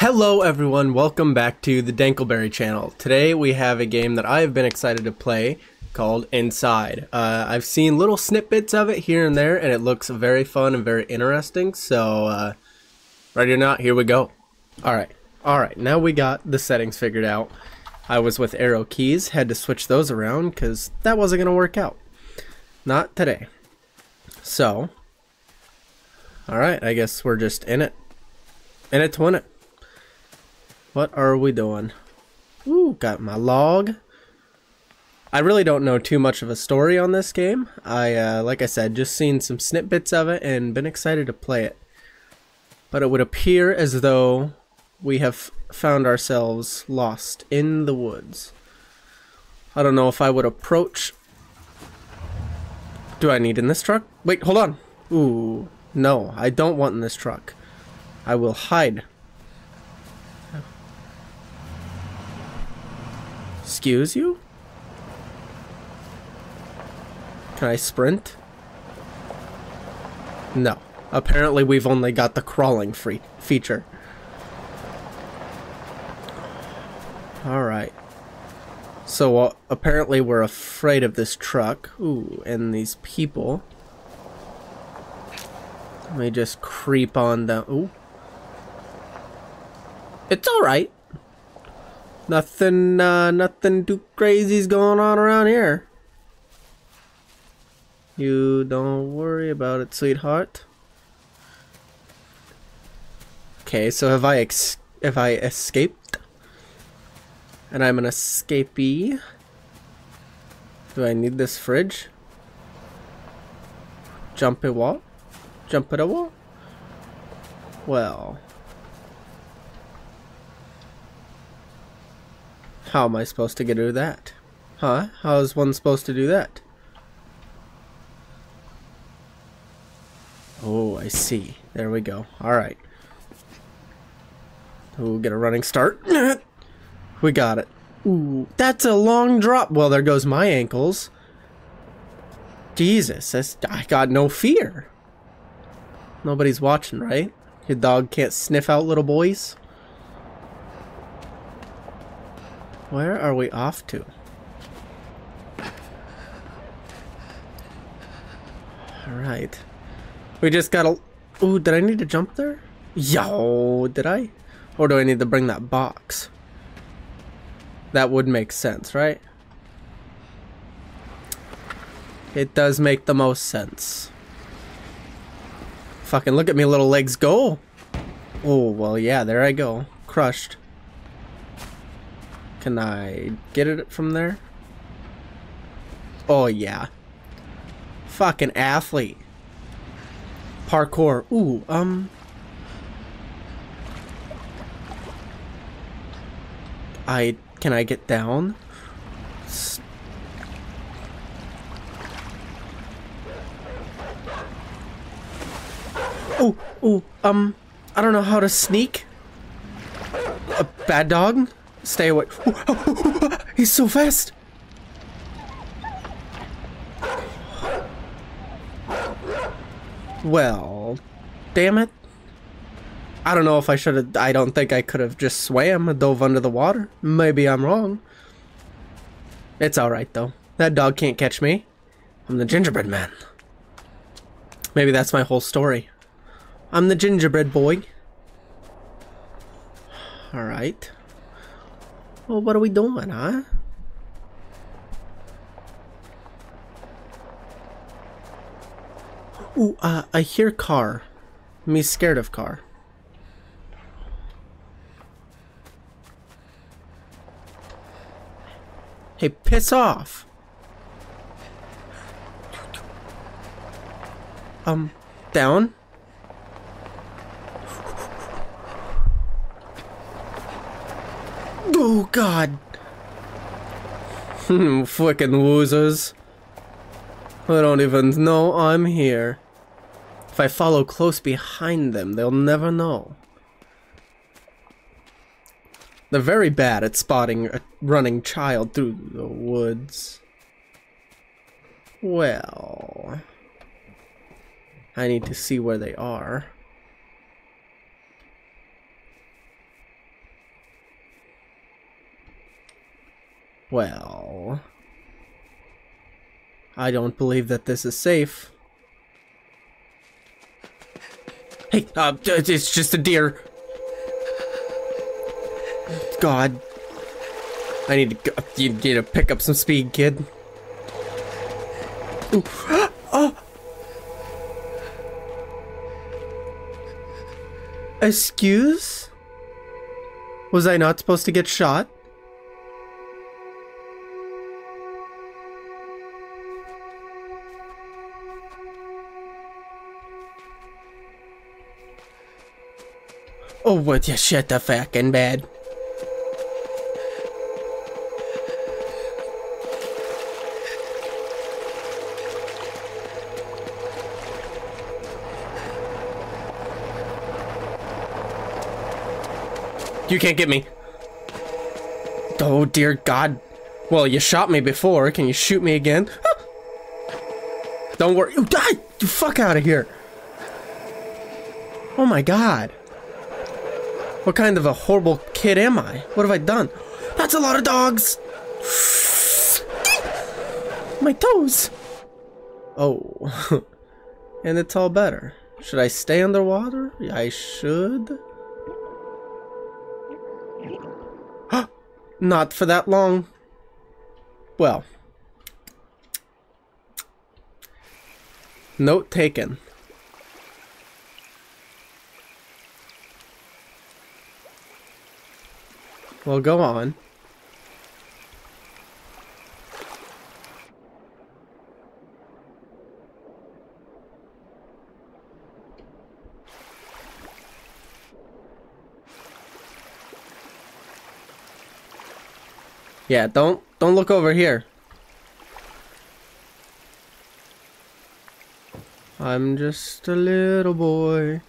Hello everyone, welcome back to the Dankel Berry channel. Today we have a game that I have been excited to play called Inside. Uh, I've seen little snippets of it here and there and it looks very fun and very interesting, so uh, ready or not, here we go. Alright, alright, now we got the settings figured out. I was with arrow keys, had to switch those around because that wasn't going to work out. Not today. So, alright, I guess we're just in it. In it to win it. What are we doing? Ooh, got my log. I really don't know too much of a story on this game. I, uh, like I said, just seen some snippets of it and been excited to play it. But it would appear as though we have found ourselves lost in the woods. I don't know if I would approach... Do I need in this truck? Wait, hold on. Ooh, no, I don't want in this truck. I will hide Excuse you? Can I sprint? No. Apparently we've only got the crawling free feature. Alright. So uh, apparently we're afraid of this truck. Ooh, and these people. Let me just creep on down. Ooh. It's alright. Nothing, uh, nothing too crazy's going on around here. You don't worry about it, sweetheart. Okay, so have I ex have I escaped? And I'm an escapee. Do I need this fridge? Jump a wall? Jump at a wall? Well, How am I supposed to get to that? Huh? How is one supposed to do that? Oh, I see. There we go. Alright. We'll get a running start. we got it. Ooh, that's a long drop. Well, there goes my ankles. Jesus, that's, I got no fear. Nobody's watching, right? Your dog can't sniff out little boys? Where are we off to? Alright. We just gotta... Ooh, did I need to jump there? Yo, did I? Or do I need to bring that box? That would make sense, right? It does make the most sense. Fucking look at me little legs go! Oh, well yeah, there I go. Crushed. Can I get it from there? Oh, yeah. Fucking athlete. Parkour. Ooh, um... I... Can I get down? Oh, oh, um... I don't know how to sneak. A bad dog? Stay away. He's so fast. Well, damn it. I don't know if I should have, I don't think I could have just swam and dove under the water. Maybe I'm wrong. It's alright though. That dog can't catch me. I'm the gingerbread man. Maybe that's my whole story. I'm the gingerbread boy. Alright. Well, what are we doing, huh? Ooh, uh, I hear car. Me scared of car. Hey, piss off! Um, down? God. Frickin' losers. I don't even know I'm here. If I follow close behind them, they'll never know. They're very bad at spotting a running child through the woods. Well... I need to see where they are. Well... I don't believe that this is safe. Hey, uh, it's just a deer. God. I need to go, you need to pick up some speed, kid. Ooh. oh! Excuse? Was I not supposed to get shot? Oh, what you shut the fucking bed. You can't get me. Oh, dear God. Well, you shot me before. Can you shoot me again? Don't worry. You die! You fuck out of here. Oh my God. What kind of a horrible kid am I? What have I done? That's a lot of dogs! my toes! Oh. and it's all better. Should I stay underwater? I should. Not for that long. Well. Note taken. Well, go on. Yeah, don't don't look over here. I'm just a little boy.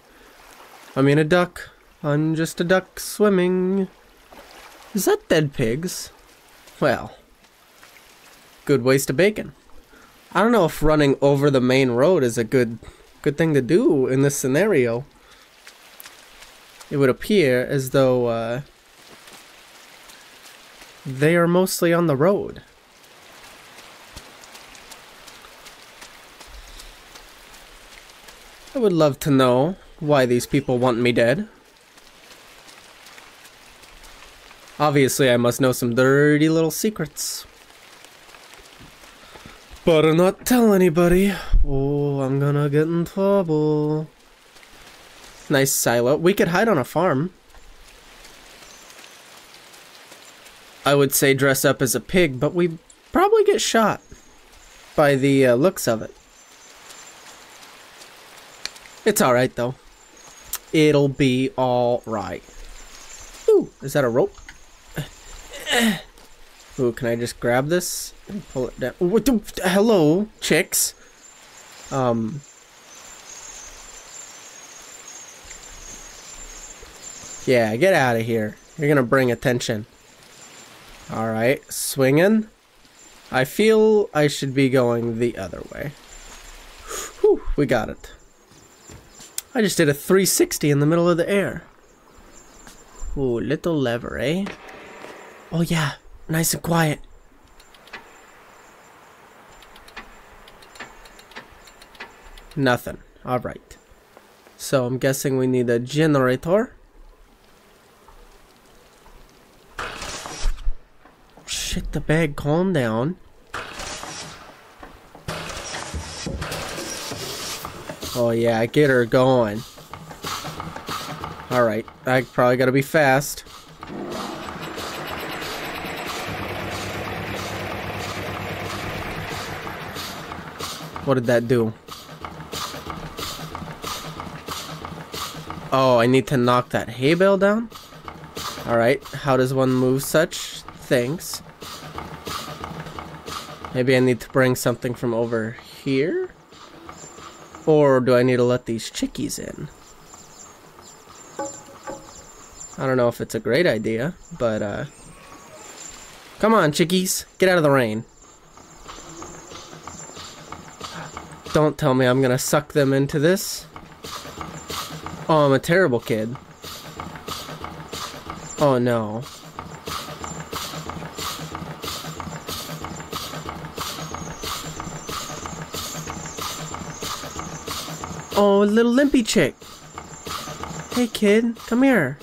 I mean a duck. I'm just a duck swimming. Is that dead pigs? Well, good waste of bacon. I don't know if running over the main road is a good good thing to do in this scenario. It would appear as though uh, they are mostly on the road. I would love to know why these people want me dead. Obviously, I must know some dirty little secrets. Better not tell anybody. Oh, I'm gonna get in trouble. Nice silo. We could hide on a farm. I would say dress up as a pig, but we probably get shot by the uh, looks of it. It's alright though. It'll be alright. Ooh, is that a rope? Ooh, can I just grab this and pull it down? What the, hello, chicks. Um. Yeah, get out of here. You're gonna bring attention. Alright, swinging. I feel I should be going the other way. Whew, we got it. I just did a 360 in the middle of the air. Ooh, little lever, eh? Oh yeah, nice and quiet. Nothing. Alright. So I'm guessing we need a generator. Shit the bag, calm down. Oh yeah, get her going. Alright, I probably gotta be fast. What did that do? Oh, I need to knock that hay bale down? Alright, how does one move such things? Maybe I need to bring something from over here? Or do I need to let these chickies in? I don't know if it's a great idea, but uh... Come on, chickies. Get out of the rain. Don't tell me I'm gonna suck them into this. Oh, I'm a terrible kid. Oh no. Oh, little limpy chick. Hey kid, come here.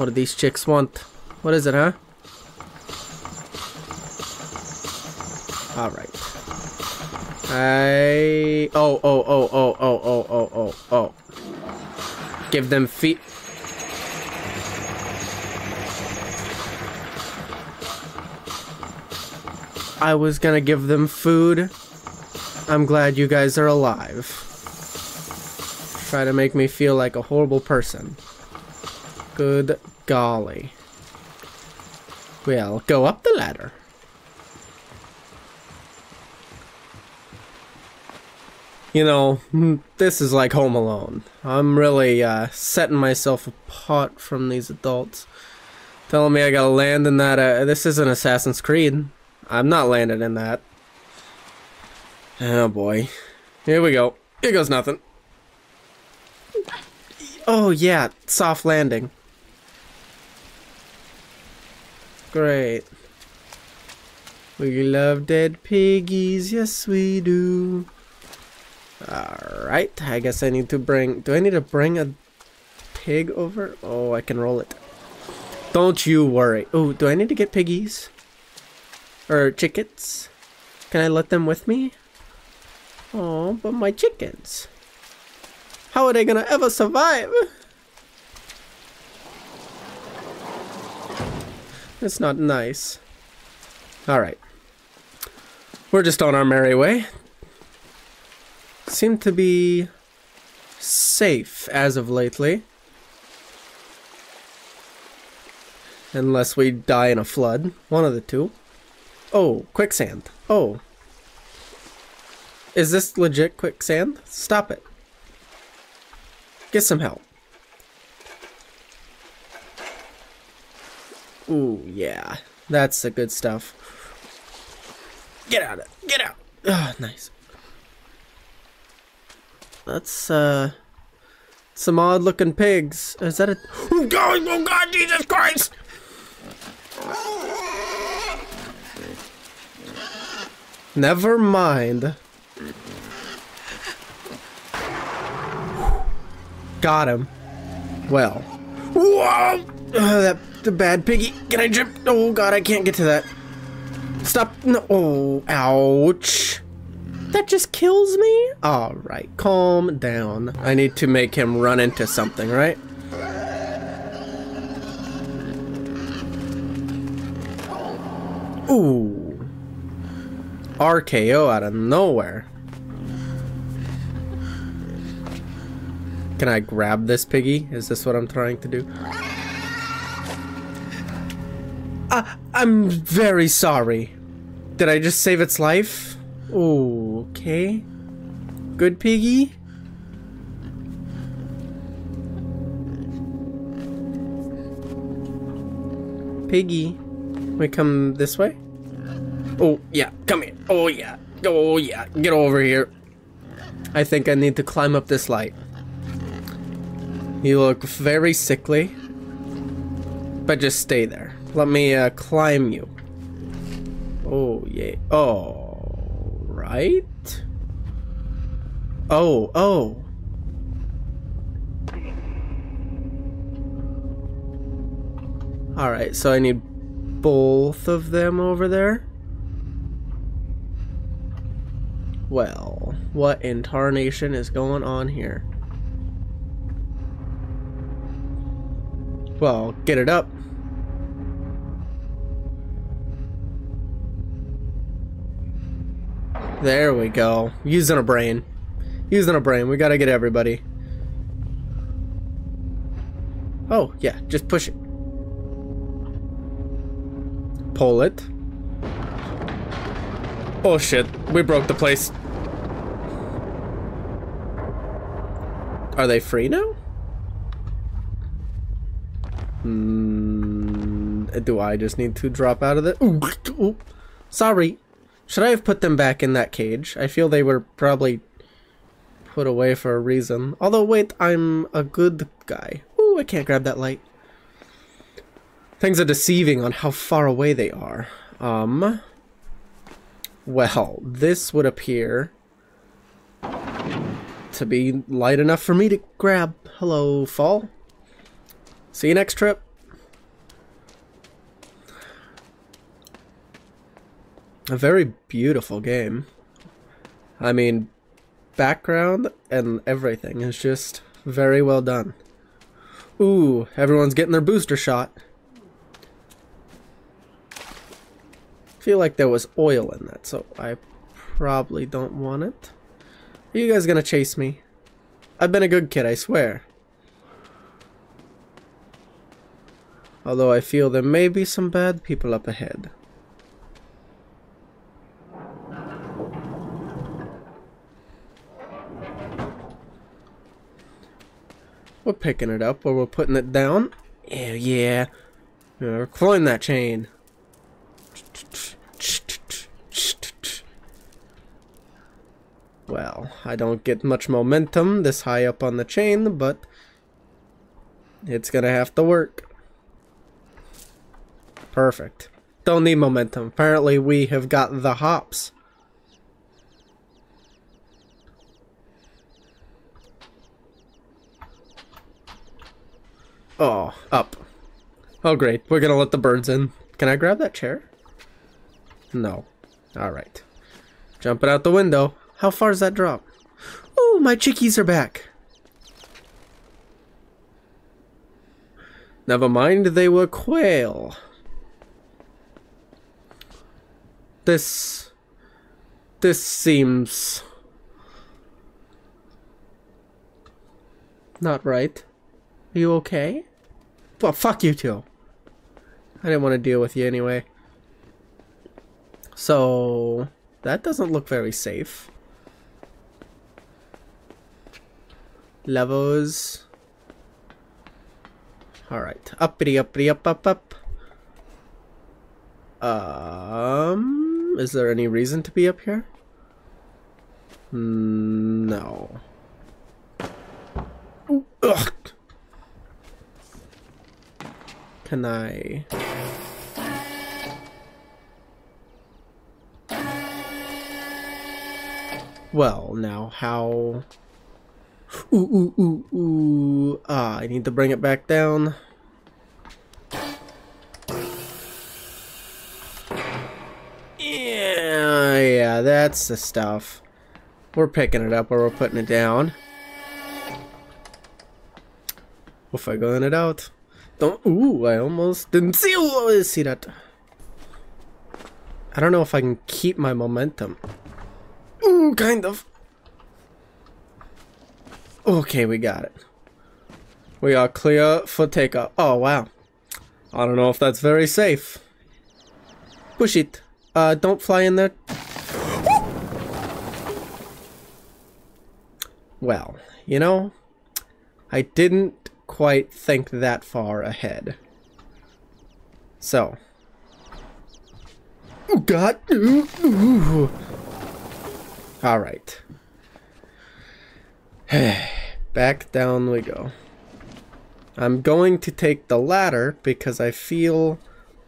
What do these chicks want? What is it, huh? Alright. I... Oh, oh, oh, oh, oh, oh, oh, oh, oh, oh. Give them feet. I was gonna give them food. I'm glad you guys are alive. Try to make me feel like a horrible person. Good golly. Well, go up the ladder. You know, this is like Home Alone. I'm really uh, setting myself apart from these adults. Telling me I gotta land in that. Uh, this isn't Assassin's Creed. I'm not landing in that. Oh boy. Here we go. Here goes nothing. Oh yeah, soft landing. Great. We love dead piggies, yes we do. Alright, I guess I need to bring... Do I need to bring a pig over? Oh, I can roll it. Don't you worry. Oh, do I need to get piggies? Or chickens? Can I let them with me? Oh, but my chickens. How are they gonna ever survive? It's not nice. Alright. We're just on our merry way. Seem to be safe as of lately. Unless we die in a flood. One of the two. Oh, quicksand. Oh, is this legit quicksand? Stop it. Get some help. Ooh, yeah. That's the good stuff. Get out of it. Get out. Oh, nice. That's, uh... Some odd looking pigs. Is that a... Oh, God! Oh, God! Jesus Christ! Never mind. Got him. Well. Whoa! Uh, that the bad piggy. Can I jump? Oh god, I can't get to that. Stop. No. Oh, ouch. That just kills me? Alright, calm down. I need to make him run into something, right? Ooh. RKO out of nowhere. Can I grab this piggy? Is this what I'm trying to do? Uh, I'm very sorry. Did I just save its life? Okay. Good piggy? Piggy. We come this way? Oh, yeah. Come here. Oh, yeah. Oh, yeah. Get over here. I think I need to climb up this light. You look very sickly. But just stay there. Let me uh, climb you. Oh, yeah. Oh, right? Oh, oh. Alright, so I need both of them over there? Well, what in tarnation is going on here? Well, get it up. There we go. Using a brain. Using a brain. We gotta get everybody. Oh, yeah. Just push it. Pull it. Oh shit. We broke the place. Are they free now? Mm, do I just need to drop out of it? Sorry. Should I have put them back in that cage? I feel they were probably put away for a reason. Although, wait, I'm a good guy. Ooh, I can't grab that light. Things are deceiving on how far away they are. Um, well, this would appear to be light enough for me to grab. Hello, fall. See you next trip. A very beautiful game. I mean, background and everything is just very well done. Ooh, everyone's getting their booster shot. feel like there was oil in that, so I probably don't want it. Are you guys gonna chase me? I've been a good kid, I swear. Although I feel there may be some bad people up ahead. We're picking it up or we're putting it down. Yeah, yeah. We're climb that chain. Well, I don't get much momentum this high up on the chain, but it's gonna have to work. Perfect. Don't need momentum. Apparently we have got the hops. Oh, up. Oh great, we're gonna let the birds in. Can I grab that chair? No. Alright. Jumping out the window. How far does that drop? Oh, my chickies are back. Never mind, they were quail. This... This seems... Not right. Are you okay? Well, fuck you two. I didn't want to deal with you anyway. So, that doesn't look very safe. Levels. Alright. Uppity, uppity, up, up, up. Um, is there any reason to be up here? No. ugh. Can I... Well, now, how... Ooh, ooh, ooh, ooh. Ah, I need to bring it back down. Yeah, yeah, that's the stuff. We're picking it up or we're putting it down. If I going it out. Don't, ooh, I almost didn't see, oh, see that. I don't know if I can keep my momentum. Ooh, kind of. Okay, we got it. We are clear for takeoff. Oh, wow. I don't know if that's very safe. Push it. Uh, don't fly in there. well, you know, I didn't quite think that far ahead. So. Oh, God. Ooh, ooh. All right. Back down we go. I'm going to take the ladder because I feel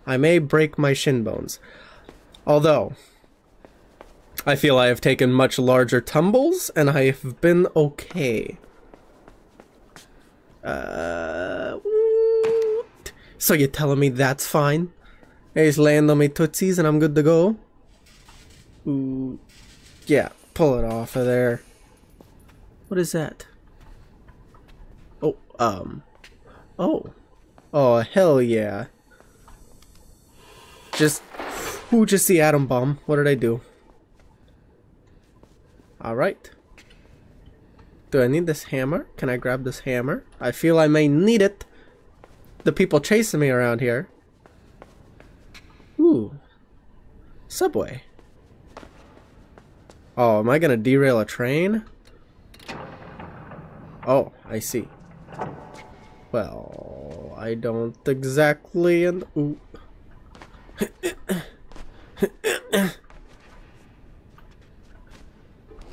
I may break my shin bones. Although, I feel I have taken much larger tumbles and I have been okay. Uh, so you're telling me that's fine? I just land on my tootsies and I'm good to go? Ooh, yeah. Pull it off of there. What is that? Oh, um. Oh. Oh, hell yeah. Just. Ooh, just the atom bomb. What did I do? Alright. Do I need this hammer? Can I grab this hammer? I feel I may need it. The people chasing me around here. Ooh. Subway. Oh, am I gonna derail a train? Oh, I see. Well, I don't exactly and ooh.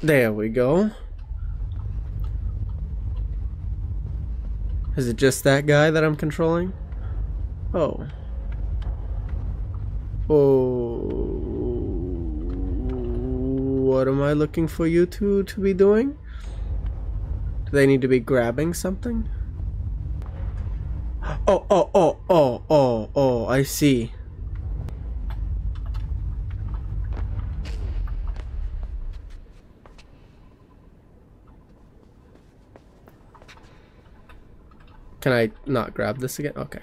There we go. Is it just that guy that I'm controlling? Oh. Oh. What am I looking for you two to be doing? Do they need to be grabbing something? Oh, oh, oh, oh, oh, oh, I see. Can I not grab this again? Okay.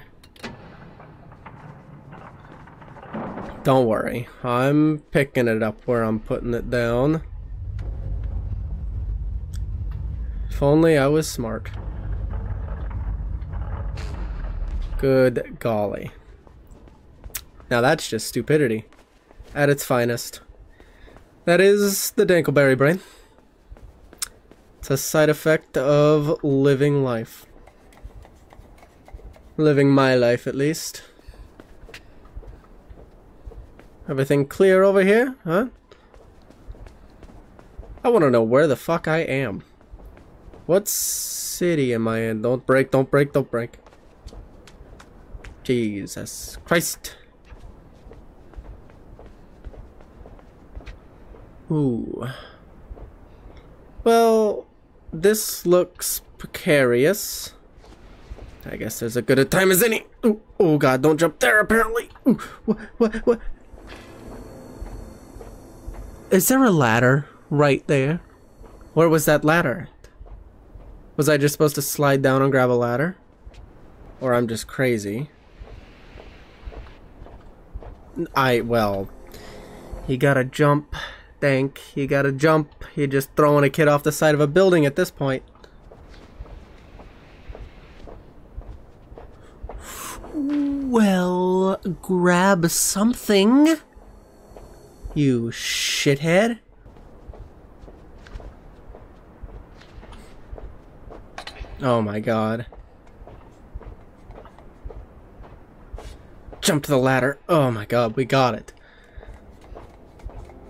Don't worry. I'm picking it up where I'm putting it down. If only I was smart. Good golly. Now that's just stupidity. At its finest. That is the Dankel Berry brain. It's a side effect of living life. Living my life, at least. Everything clear over here, huh? I want to know where the fuck I am. What city am I in? Don't break, don't break, don't break. Jesus Christ. Ooh. Well, this looks precarious. I guess there's a good a time as any. Ooh, oh god, don't jump there apparently. Ooh, what, what, what? Is there a ladder right there? Where was that ladder? Was I just supposed to slide down and grab a ladder? Or I'm just crazy? I, well, you gotta jump, Dank. You gotta jump. You're just throwing a kid off the side of a building at this point. Well, grab something. You shithead. Oh my god. Jump to the ladder. Oh my god, we got it.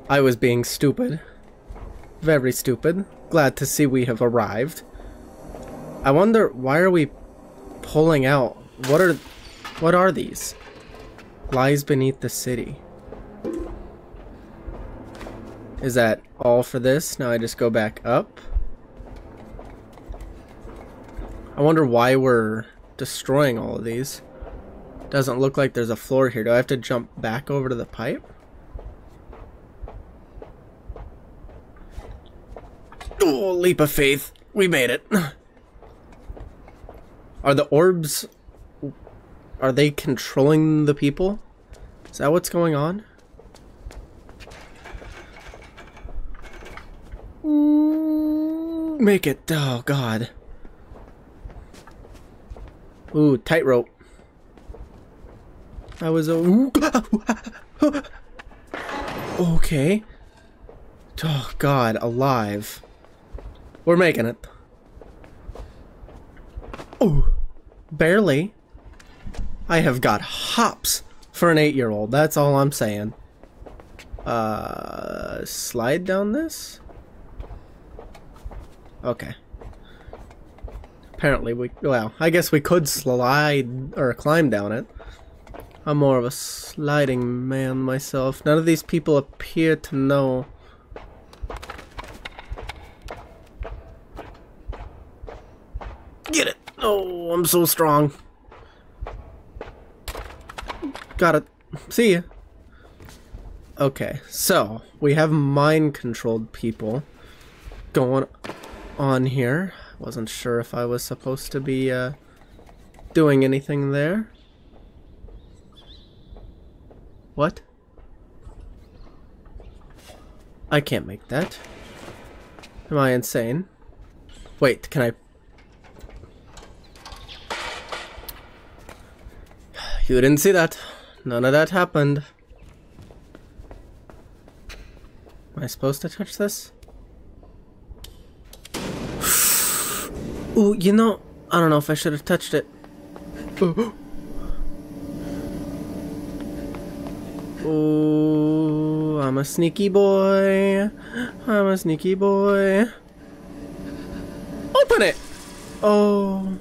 I was being stupid. Very stupid. Glad to see we have arrived. I wonder, why are we pulling out? What are what are these? Lies beneath the city. Is that all for this? Now I just go back up? I wonder why we're destroying all of these. Doesn't look like there's a floor here. Do I have to jump back over to the pipe? Oh, leap of faith. We made it. Are the orbs are they controlling the people? Is that what's going on? Make it. Oh, God. Ooh, tightrope. I was a. okay. Oh, God, alive. We're making it. Oh, barely. I have got hops for an eight-year-old. That's all I'm saying. Uh, slide down this? Okay. Apparently we, well, I guess we could slide or climb down it. I'm more of a sliding man myself. None of these people appear to know. Get it! Oh, I'm so strong. Got it. See ya. Okay, so we have mind-controlled people going on here. Wasn't sure if I was supposed to be uh, doing anything there. What? I can't make that. Am I insane? Wait, can I... You didn't see that. None of that happened. Am I supposed to touch this? Ooh, you know, I don't know if I should have touched it. Ooh, I'm a sneaky boy. I'm a sneaky boy. Open it! Oh.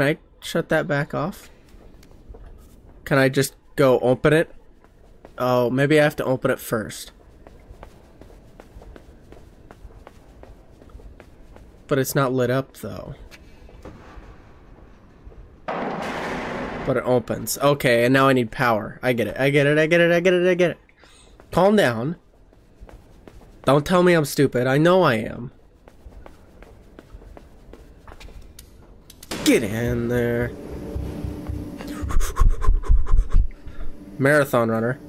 Can I shut that back off? Can I just go open it? Oh, maybe I have to open it first. But it's not lit up though. But it opens. Okay, and now I need power. I get it. I get it. I get it. I get it. I get it. Calm down. Don't tell me I'm stupid. I know I am. Get in there. Marathon runner.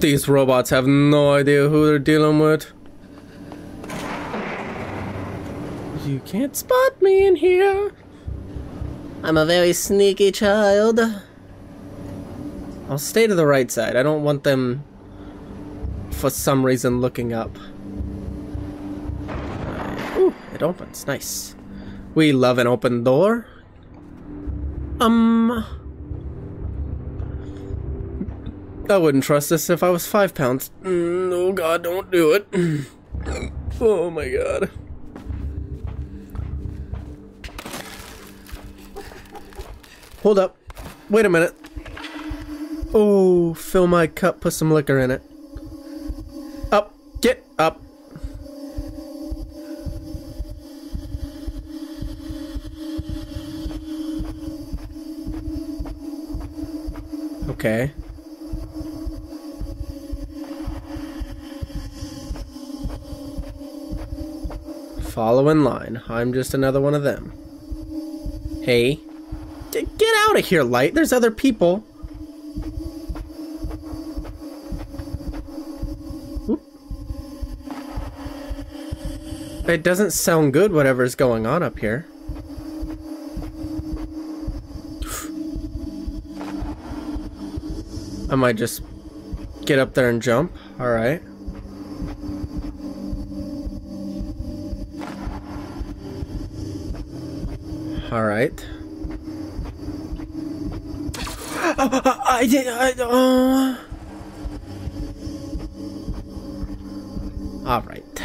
These robots have no idea who they're dealing with. You can't spot me in here. I'm a very sneaky child. I'll stay to the right side. I don't want them, for some reason, looking up. It opens. Nice. We love an open door. Um... I wouldn't trust this if I was five pounds. Mm, oh god, don't do it. oh my god. Hold up. Wait a minute. Oh, fill my cup, put some liquor in it. Up, get up. Okay. Follow in line. I'm just another one of them. Hey. Get out of here, Light. There's other people. It doesn't sound good, whatever's going on up here. I might just get up there and jump. Alright. Alright. I did. I, uh... All right.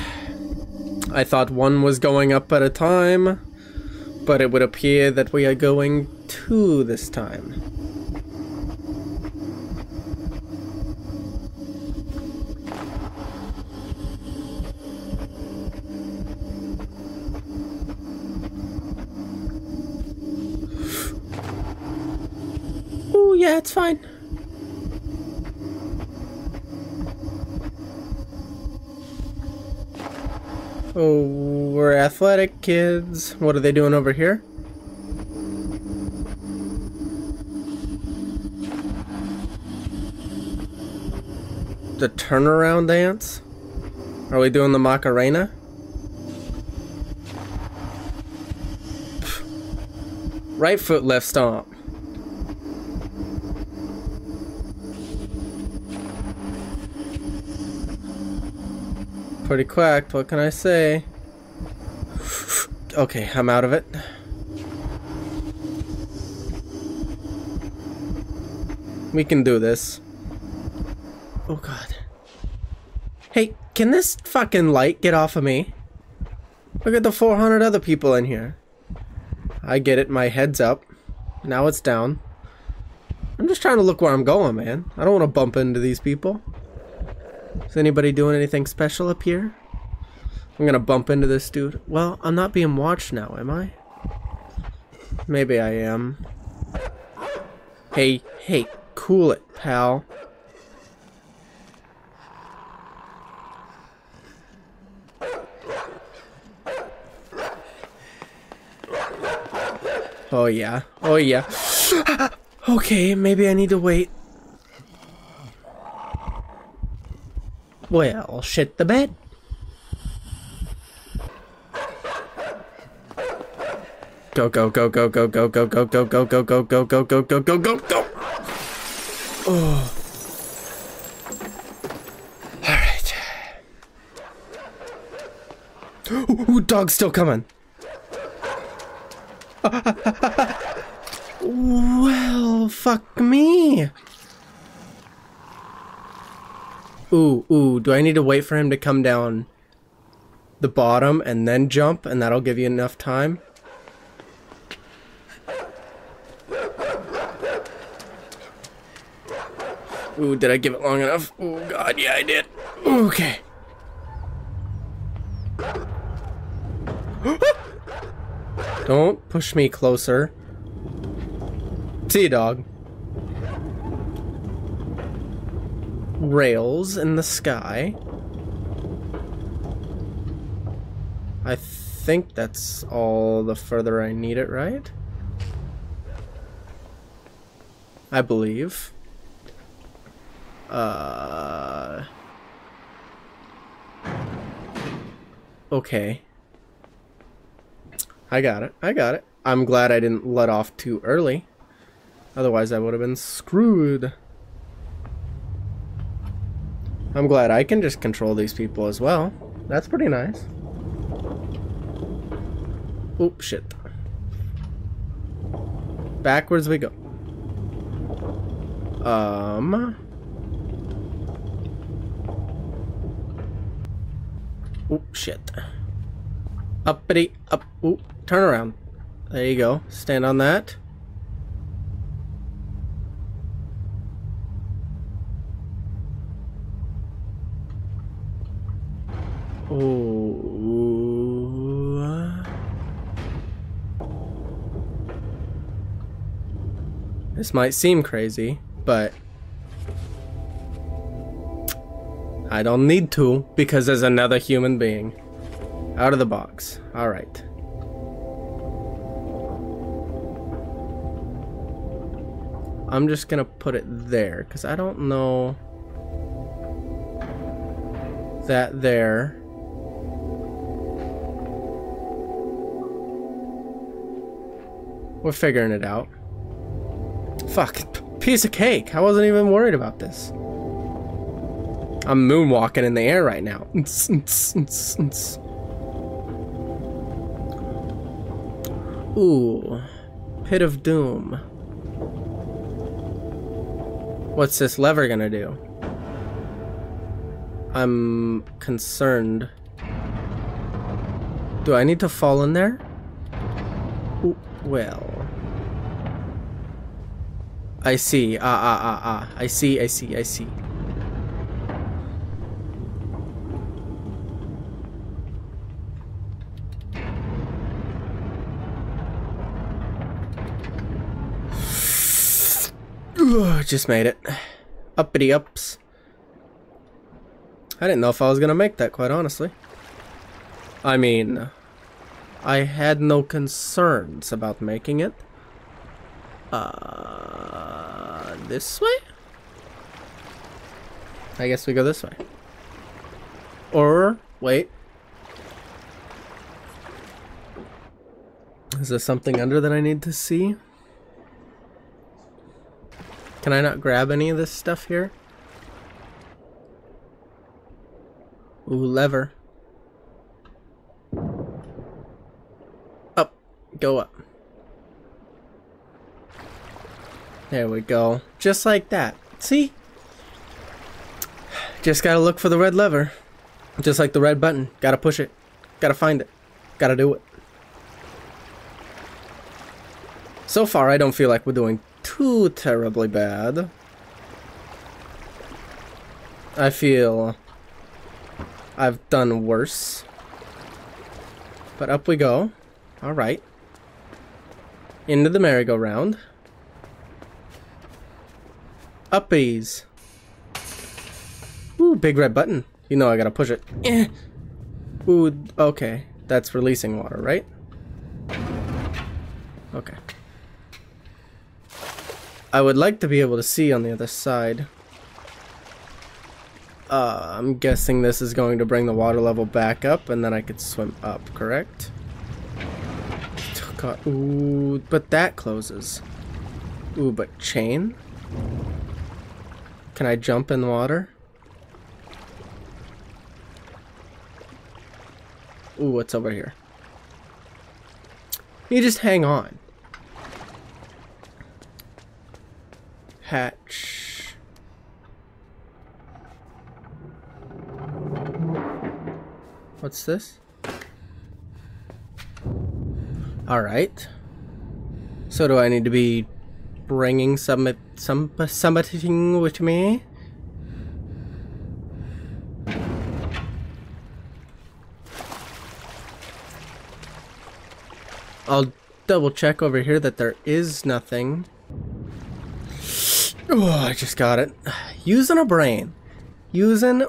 I thought one was going up at a time, but it would appear that we are going two this time. yeah, it's fine. Oh, we're athletic kids. What are they doing over here? The turnaround dance? Are we doing the Macarena? Right foot, left stomp. Pretty quacked, what can I say? okay, I'm out of it. We can do this. Oh god. Hey, can this fucking light get off of me? Look at the 400 other people in here. I get it, my head's up. Now it's down. I'm just trying to look where I'm going, man. I don't want to bump into these people. Is anybody doing anything special up here? I'm gonna bump into this dude. Well, I'm not being watched now, am I? Maybe I am. Hey, hey, cool it, pal. Oh yeah, oh yeah. okay, maybe I need to wait. Well, shit the bed. Go, go, go, go, go, go, go, go, go, go, go, go, go, go, go, go, go, go, go. Oh. All right. Ooh, dog's still coming. well, fuck me. Ooh, ooh, do I need to wait for him to come down the bottom and then jump and that'll give you enough time? Ooh, did I give it long enough? Oh god, yeah I did. Okay. Don't push me closer. See you, dog. Rails in the sky. I think that's all the further I need it, right? I believe. Uh... Okay. I got it. I got it. I'm glad I didn't let off too early. Otherwise, I would have been screwed. I'm glad I can just control these people as well. That's pretty nice. Oop, shit. Backwards we go. Um... Oop, shit. Uppity, up, oop, turn around. There you go. Stand on that. Ooh. This might seem crazy, but I don't need to because there's another human being. Out of the box. Alright. I'm just gonna put it there because I don't know that there. We're figuring it out. Fuck, piece of cake. I wasn't even worried about this. I'm moonwalking in the air right now. Ooh, Pit of Doom. What's this lever gonna do? I'm concerned. Do I need to fall in there? Ooh, well. I see. Ah, ah, ah, ah. I see, I see, I see. just made it. Uppity ups. I didn't know if I was gonna make that, quite honestly. I mean, I had no concerns about making it. Uh, this way? I guess we go this way. Or, wait. Is there something under that I need to see? Can I not grab any of this stuff here? Ooh, lever. Up. Go up. There we go. Just like that. See? Just gotta look for the red lever. Just like the red button. Gotta push it. Gotta find it. Gotta do it. So far, I don't feel like we're doing too terribly bad. I feel I've done worse. But up we go. Alright. Into the merry-go-round. Uppies. Ooh, big red button. You know I gotta push it. Eh. Ooh, okay. That's releasing water, right? Okay. I would like to be able to see on the other side. Uh, I'm guessing this is going to bring the water level back up and then I could swim up, correct? God, ooh, but that closes. Ooh, but chain? Can I jump in the water? Ooh, what's over here? You just hang on. Hatch. What's this? Alright. So do I need to be bringing some some something with me? I'll double check over here that there is nothing. Oh, I just got it. Using a brain. Using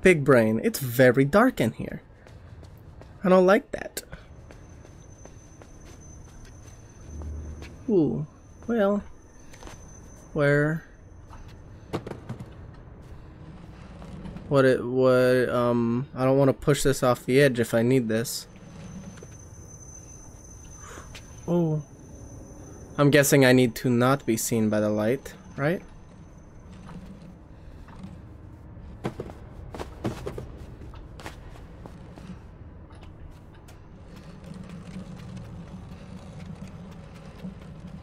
big brain. It's very dark in here. I don't like that. Ooh, well, where? What it, what, um, I don't want to push this off the edge if I need this. Oh. I'm guessing I need to not be seen by the light, right?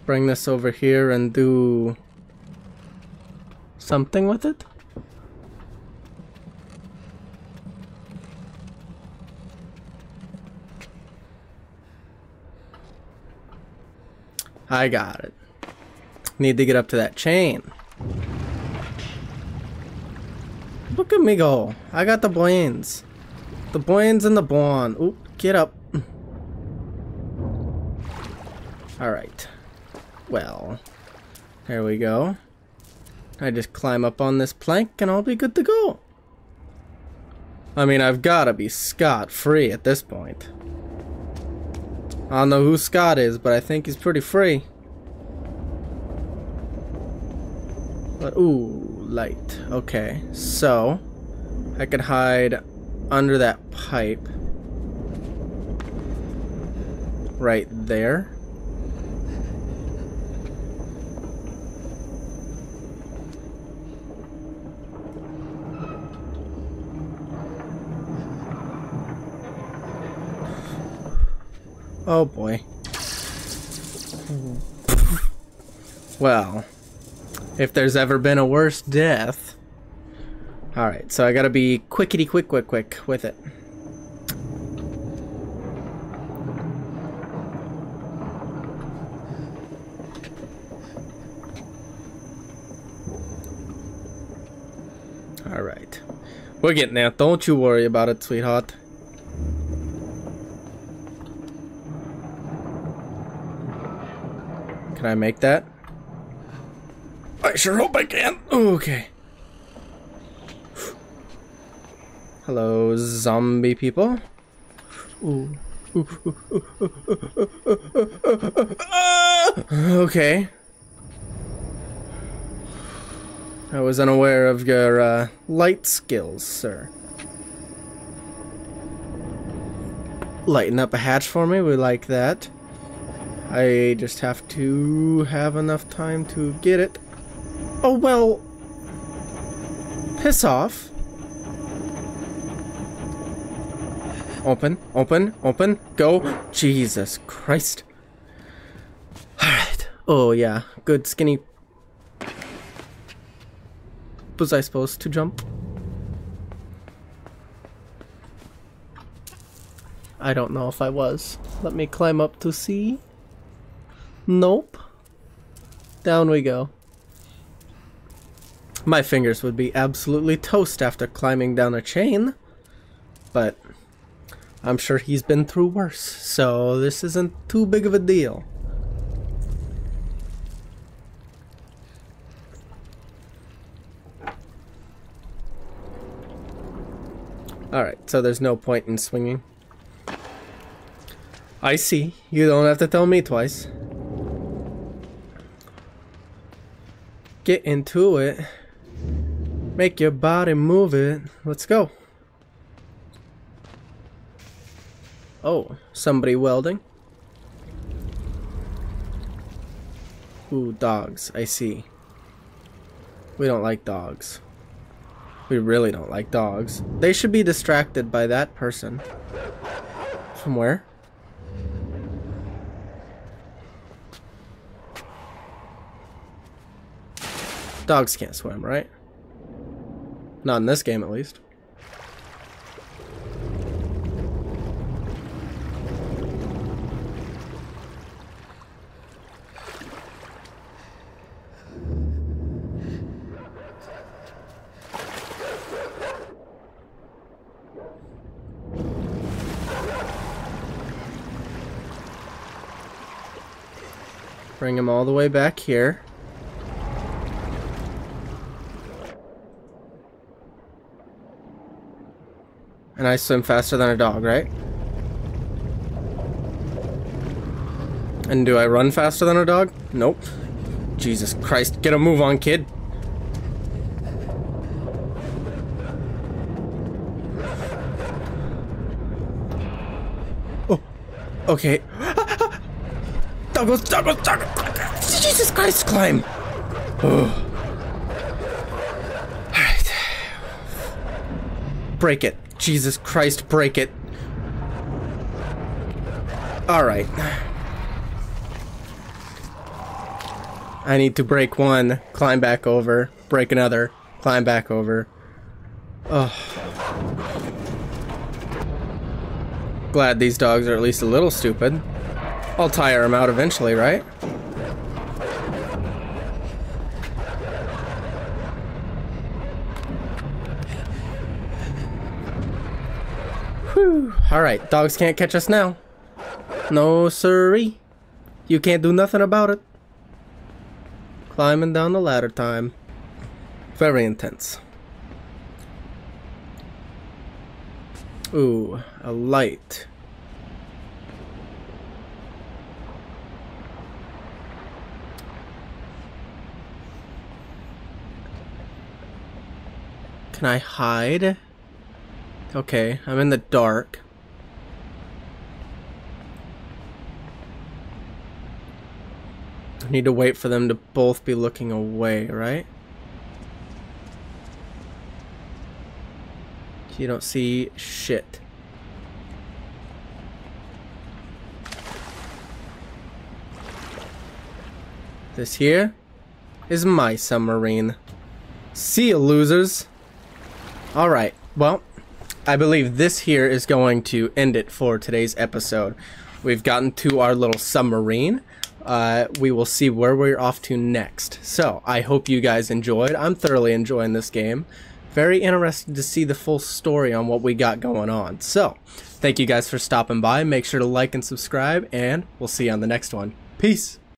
Bring this over here and do something with it? I got it. Need to get up to that chain. Look at me go. I got the brains. The brains and the bond. Oop, get up. Alright. Well, there we go. I just climb up on this plank and I'll be good to go. I mean, I've gotta be scot-free at this point. I don't know who Scott is, but I think he's pretty free. But, ooh, light. Okay, so I could hide under that pipe right there. Oh boy. well, if there's ever been a worse death. Alright, so I gotta be quickity quick quick quick with it. Alright. We're getting there. Don't you worry about it, sweetheart. Can I make that? I sure hope I can. Okay. Hello, zombie people. Ooh. okay. I was unaware of your uh, light skills, sir. Lighten up a hatch for me, we like that. I just have to have enough time to get it. Oh, well... Piss off. Open, open, open, go. Jesus Christ. Alright. Oh, yeah. Good skinny... Was I supposed to jump? I don't know if I was. Let me climb up to see. Nope. Down we go. My fingers would be absolutely toast after climbing down a chain. But I'm sure he's been through worse, so this isn't too big of a deal. Alright, so there's no point in swinging. I see. You don't have to tell me twice. Get into it. Make your body move it. Let's go. Oh, somebody welding. Ooh, dogs. I see. We don't like dogs. We really don't like dogs. They should be distracted by that person. From where? Dogs can't swim, right? Not in this game, at least. Bring him all the way back here. I swim faster than a dog, right? And do I run faster than a dog? Nope. Jesus Christ, get a move on, kid. Oh, okay. Douglas, Douglas, Douglas. Jesus Christ, climb. Oh. Alright. Break it. Jesus Christ, break it. Alright. I need to break one, climb back over, break another, climb back over. Oh. Glad these dogs are at least a little stupid. I'll tire them out eventually, right? Whew. Alright, dogs can't catch us now. No siree. You can't do nothing about it. Climbing down the ladder time. Very intense. Ooh, a light. Can I hide? Okay, I'm in the dark. I need to wait for them to both be looking away, right? You don't see shit. This here is my submarine. See you, losers. Alright, well, I believe this here is going to end it for today's episode. We've gotten to our little submarine. Uh, we will see where we're off to next. So, I hope you guys enjoyed. I'm thoroughly enjoying this game. Very interested to see the full story on what we got going on. So, thank you guys for stopping by. Make sure to like and subscribe, and we'll see you on the next one. Peace!